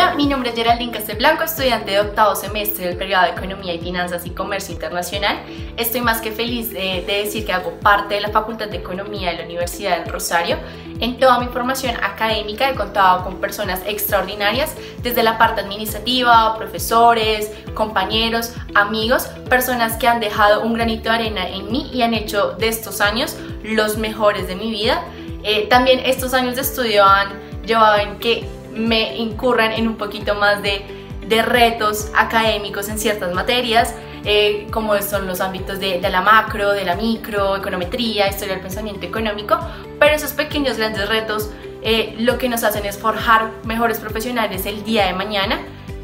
Hola, mi nombre es Geraldine Castelblanco, estudiante de octavo semestre del periodo de Economía y Finanzas y Comercio Internacional. Estoy más que feliz de, de, decir que hago parte de la Facultad de Economía de la Universidad del Rosario. En toda mi formación académica he contado con personas extraordinarias, desde la parte administrativa, profesores, compañeros, amigos, personas que han dejado un granito de arena en mí y han hecho de estos años los mejores de mi vida. Eh, también estos años de estudio han llevado en que me incurran en un poquito más de, de retos académicos en ciertas materias, eh, como son los ámbitos de, la macro, de la micro, econometría, historia del pensamiento económico, pero esos pequeños grandes retos eh, lo que nos hacen es forjar mejores profesionales el día de mañana.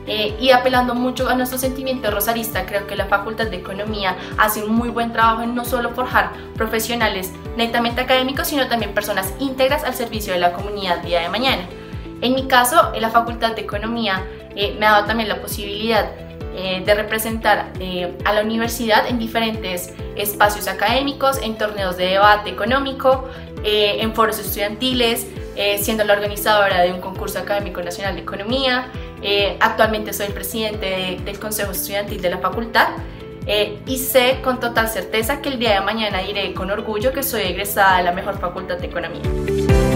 Eh, y apelando mucho a nuestro sentimiento rosarista, creo que la Facultad de Economía hace un muy buen trabajo en no solo forjar profesionales netamente académicos, sino también personas íntegras al servicio de la comunidad día de mañana. En mi caso, en la Facultad de Economía eh, me ha dado también la posibilidad eh, de representar eh, a la universidad en diferentes espacios académicos, en torneos de debate económico, eh, en foros estudiantiles, eh, siendo la organizadora de un concurso académico nacional de economía. Eh, actualmente soy el presidente de, del Consejo Estudiantil de la facultad. y sé con total certeza que el día de mañana diré con orgullo que soy egresada de la mejor facultad de economía.